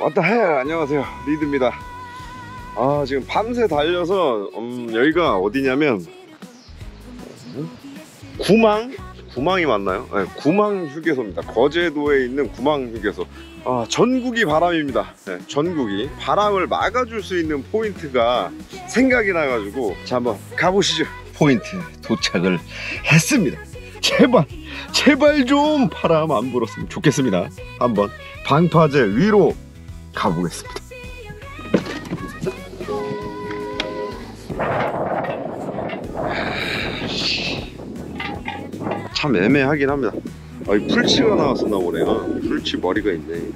왔다 해. 안녕하세요. 리드입니다. 아 지금 밤새 달려서 음, 여기가 어디냐면 음? 구망? 구망이 맞나요? 네, 구망 휴게소입니다. 거제도에 있는 구망 휴게소. 아, 전국이 바람입니다. 네, 전국이. 바람을 막아줄 수 있는 포인트가 생각이 나가지고 자 한번 가보시죠 포인트 도착을 했습니다 제발 제발 좀 바람 안 불었으면 좋겠습니다 한번 방파제 위로 가보겠습니다. 참 애매하긴 합니다. 아, 이 풀치가 나왔었나 보네요. 풀치 머리가 있네.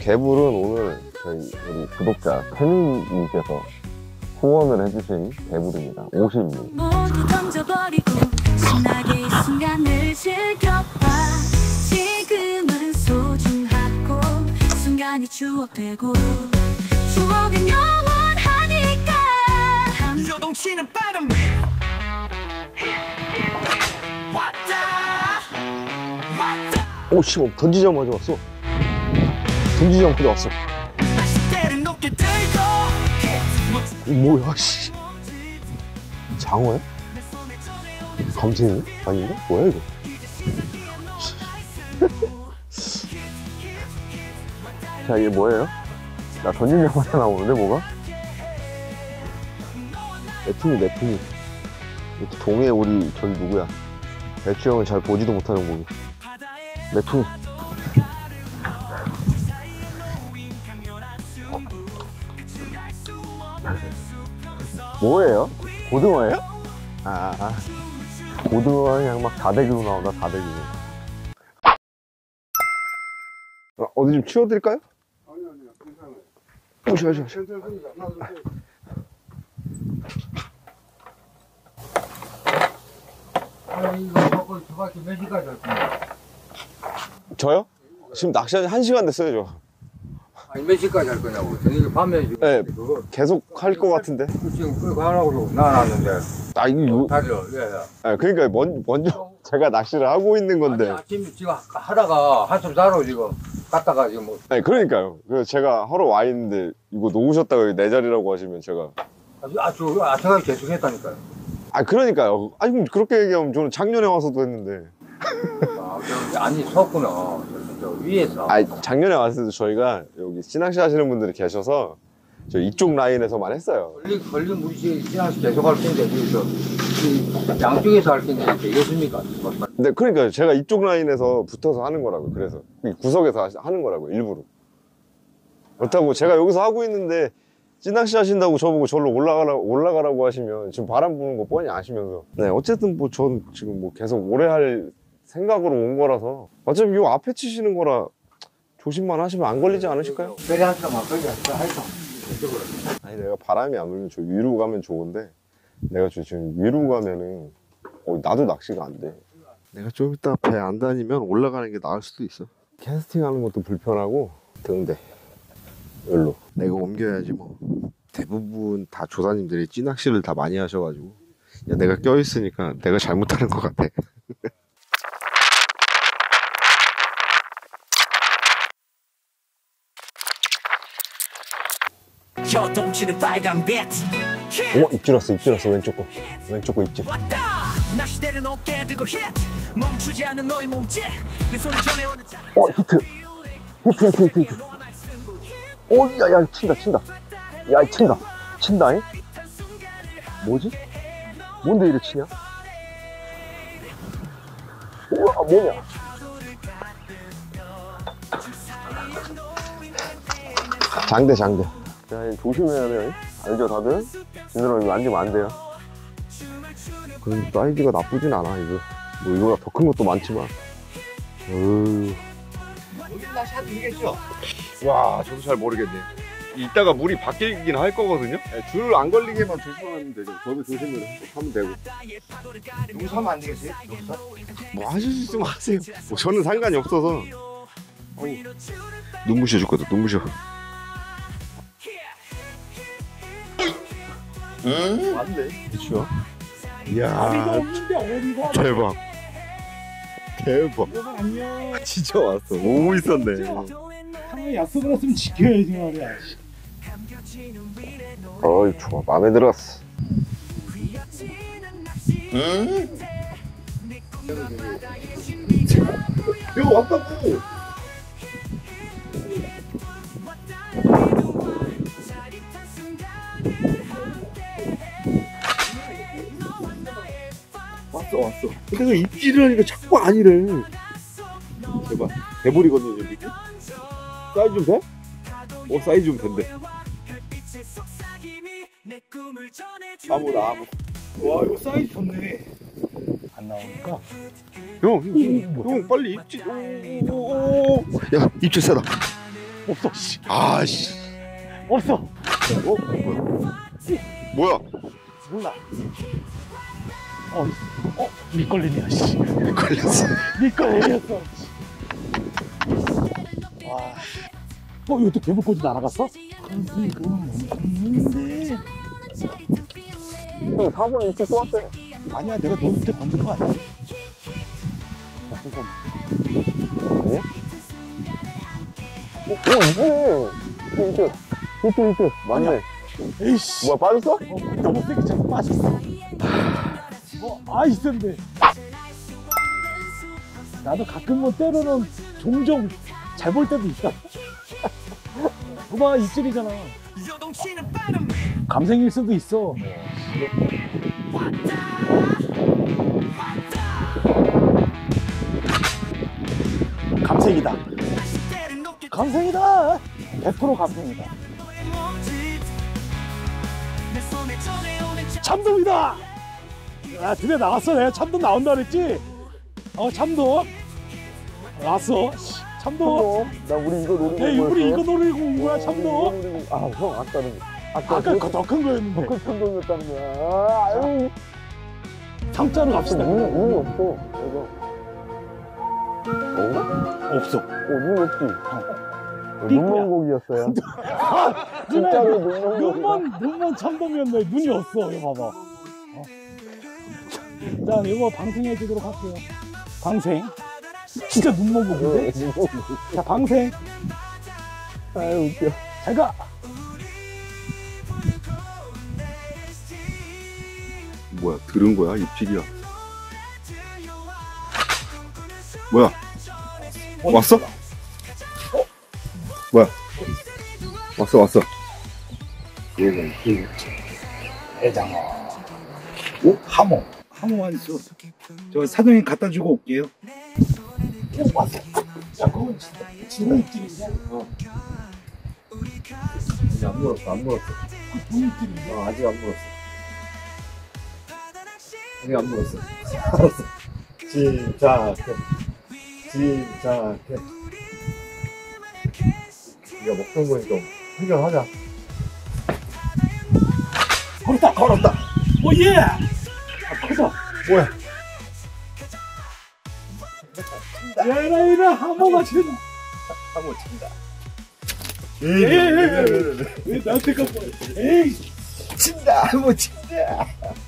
개불은 오늘 저희 우리 구독자 태민님께서 후원을 해주신 개불입니다. 50미. 모두 던져버리고 신나게 이 순간을 즐겨봐 지금은 소중하고 순간이 추억되고 추억은 영원하니까 요동치는 바람 왔다 왔다 오, 씨, 뭐 던지자마자 왔어. 던지자마자 왔어. 뭐야, 씨. 장어야? 감생이? 아닌가? 뭐야, 이거? 자, 이게 뭐예요? 나 던지자마자 나오는데, 뭐가? 내퉁이. 이렇게 동해 우리, 저기 누구야? 배추 형은 잘 보지도 못하는 곡이. 내퉁이. 뭐예요? 고등어예요? 아, 아. 고등어가 그냥 막 다대기로 나온다, 다대기로. 아, 어디 좀 치워드릴까요? 아니요, 아니요, 괜찮아요. 오셔, 오셔, 오셔. 괜찮습니다. 놔두세요. 아니, 이거 먹고 두 바퀴 몇 시까지 할 거냐? 저요? 지금 낚시한 지 1시간 됐어요, 저. 아니, 몇 시까지 할 거냐고. 저녁에 밤에 지금. 네. 그거 계속 할 것 같은데. 그 지금 그거 하라고 나왔는데. 아, 이거, 다리를, 예, 예. 아, 그러니까 먼, 먼저 제가 낚시를 하고 있는 건데. 아침에 지금 하다가 한숨 자러 지금 갔다가 지금 뭐. 아니, 그러니까요. 그래서 제가 하러 와 있는데, 이거 놓으셨다가 여기 내 자리라고 하시면 제가. 아, 저, 아, 생각이 계속 했다니까요. 아, 그러니까요. 아니, 그럼 그렇게 얘기하면 저는 작년에 와서도 했는데. 아, 저, 아니, 섰구나. 저, 저 위에서. 아, 작년에 왔을 때 저희가 여기 씨낚시 하시는 분들이 계셔서 저 이쪽 라인에서만 했어요. 걸리, 걸린 물이 지나서 계속 할 텐데, 여기서. 이 양쪽에서 할 텐데, 되겠습니까? 근데 그러니까 제가 이쪽 라인에서 붙어서 하는 거라고. 그래서 이 구석에서 하는 거라고 일부러. 그렇다고 제가 여기서 하고 있는데 찌낚시 하신다고 저보고 절로 올라가라, 올라가라고 하시면 지금 바람 부는 거 뻔히 아시면서. 네, 어쨌든 뭐 전 지금 뭐 계속 오래 할 생각으로 온 거라서 어차피 요 앞에 치시는 거라 조심만 하시면 안 걸리지 않으실까요? 한 사람 안 걸려. 하여튼. 이쪽으로. 아니 내가 바람이 안 불면 저 위로 가면 좋은데 내가 저 지금 위로 가면은 어, 나도 낚시가 안 돼. 내가 좀 이따 배 안 다니면 올라가는 게 나을 수도 있어. 캐스팅하는 것도 불편하고 등대 열로. 내가 옮겨야지 뭐. 대부분 다 조사님들이 찌낚시를 다 많이 하셔가지고 야, 내가 껴있으니까 내가 잘못하는 것 같아. 요동치는 빨간 빛어 입질었어 입질었어 왼쪽 거 왼쪽 거 입질. 왔다 낚시대를 높게 들고 힛 멈추지 않는 너의 몸짓 내 손을 전해오는 자 어 히트 히트 히트 히트 히트. 오, 야, 야, 친다, 친다. 야, 친다. 친다, 잉? 뭐지? 뭔데 이래 치냐? 우와, 뭐냐? 장대, 장대. 야, 이거 조심해야 돼요. 잉? 알죠, 다들? 지느러미 만지면 안 돼요. 그럼 사이즈가 나쁘진 않아, 이거. 뭐, 이거보다 더 큰 것도 많지만. 어휴. 와, 저도 잘 모르겠네. 이따가 물이 바뀌긴 할 거거든요. 줄 안 걸리게만 조심하면 되죠. 저도 조심을 하면 되고. 여기서 하면 안 되겠어요? 여기서? 뭐 하실 수 있으면 하세요. 뭐 저는 상관이 없어서. 어우, 눈부셔 죽거든. 눈부셔. 맞네. 그쵸? 이야, 대박. 대박. 안녕. 진짜 왔어. 오고 있었네. 한번 약속을 했으면 지켜야지 말이야. 어이, 좋아. 마음에 들었어. 이거 왔다고. 왔어 왔어. 근데 그 입질을 하니까 자꾸 아니래. 제발 대물이거든요 여기. 사이즈 좀 돼? 어 사이즈 좀 된대. 아무나 아무. 와 이거 사이즈 좋네. 안 나오니까. 형, 형, 형 빨리 입질. 오. 야 입질 세다. 없어. 씨. 아씨. 없어. 어 뭐야? 뭐야? 몰라. 어, 어, 밑걸림이야. 씨. 걸렸어. 밑걸림이었어. 와. 어, 이거 또 개불꽃이 날아갔어? 없는데. 형 4번 입질 또 왔대. 아니야, 내가 너 밑에 건든 거 아니야? 아, 잠깐. 오 이거. 입질. 입질 입질. 맞네. 에이씨. 뭐야 빠졌어? 어, 너무 세게 자꾸 빠졌어. 어, 아, 있었는데. 나도 가끔 뭐 때로는 종종 잘 볼 때도 있다. 그봐, 입질이잖아. 감생일 수도 있어. 감생이다. 감생이다. 100% 감생이다. 참돔이다. 아, 드디어 나왔어. 내가 참돔 나온다 그랬지? 어, 참돔. 나왔어. 씨, 참돔. 나 우리 이거 노리고 야, 우리 이거 노리고 온 거야, 참돔. 아 형 아까는 아까 아까 더큰 거였는데. 큰 참돔이었다는 거야. 아유. 상자로 갑시다. 눈이 눈이 없어. 이거. 어? 없어. 어, 눈 없지. 삐꾸야. 눈먼고기였어요. 누나, 진짜로 눈먼고기. 눈만, 눈만 참돔이었네. 눈이 없어. 이거 봐봐. 어. 자, 이거 방생해 주도록 할게요. 방생. 진짜 눈먼 고기인데? 자, 방생. 아유 웃겨. 잘 가. 뭐야 들은 거야 입질이야. 뭐야 왔어? 뭐야 왔어 왔어. 대장어. 오, 하모. 있어. 저 사장님 갖다 주고 올게요. 야, 그건 진짜 진짜 입질인데? 안 물었어 안 물었어. 돈 입질인데? 어, 아직 안 물었어. 아직 안 물었어. 알았어. 침착해. 침착해. 네가 먹던 거니까 해결하자. 걸었다, 걸었다. 오, 예! 아. 뭐야? 얘라, 하모가 친. 한번 친다. 예, 예, 예. 왜 나한테 갖고, 에이! 친다. 한번 친다. 오!